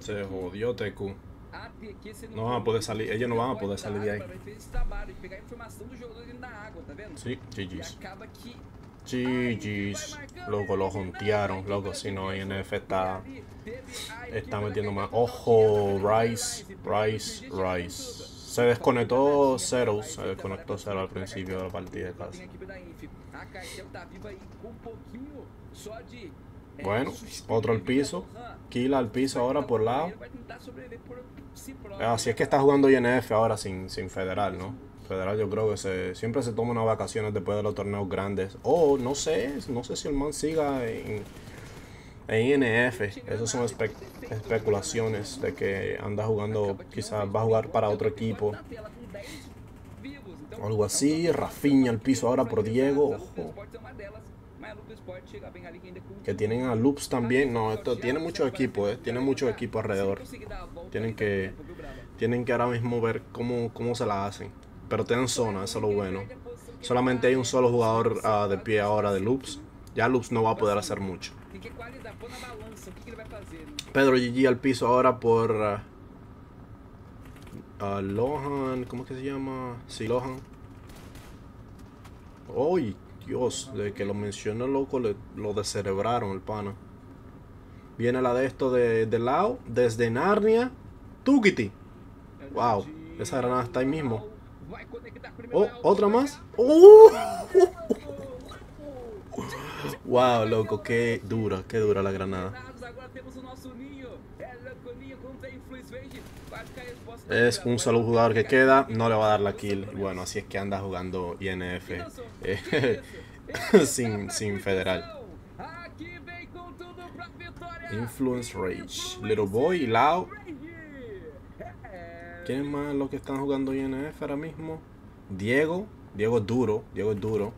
Se jodió TQ. Não vão poder salir- eles não vão pode poder salir de aí. entrar para esse trabalho, de pegar a informação do jogador dentro da água, tá vendo? Sí, GG's. GG's. Loco, lo juntearon. Loco, si no, INF está, está metiendo más. Ojo, Rice, Rice, Rice. Se desconectó Zero. Se desconectó Zero al principio de la partida de. é, Bueno, otro al piso. Kill al piso ahora por lado. Así es que está jugando INF ahora sin, sin Federal, ¿no? Federal yo creo que se, siempre se toma unas vacaciones después de los torneos grandes. O no sé, no sé si el man siga en, en INF. Esas son espe- especulaciones de que anda jugando, quizás va a jugar para otro equipo. Na tela com 10 vivos, então, O algo así. Rafinha al piso ahora por Diego. Ojo. Que tienen a Loops también. No, esto tiene mucho equipo, eh. Tiene mucho equipo alrededor. Tienen que- Tienen que ahora mismo ver cómo, cómo se la hacen. Pero tienen zona, eso es lo bueno. Solamente hay un solo jugador ah, de pie ahora de Loops. Ya Loops no va a poder hacer mucho. Pedro GG al piso ahora por ah, Lohan. ¿Cómo es que se llama? Sí, Lohan. ¡Ay, Dios! De que lo mencionó, loco, le- lo descerebraron el pana. Viene la de esto de, de lado, desde Narnia. Tukiti. Wow, esa granada está ahí mismo. Oh, otra más. ¡Uh! Wow, loco, qué dura, qué dura la granada. Es un solo jugador que queda, no le va a dar la kill. Bueno, así es que anda jugando INF eh, sin, sin federal. Influence Rage. Little Boy Lao. ¿Quién más los que están jugando INF ahora mismo? Diego. Diego es duro, Diego es duro.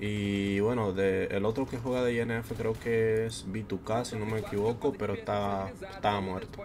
Y bueno, de, el otro que juega de INF creo que es B2K, si no me equivoco, pero está, está muerto.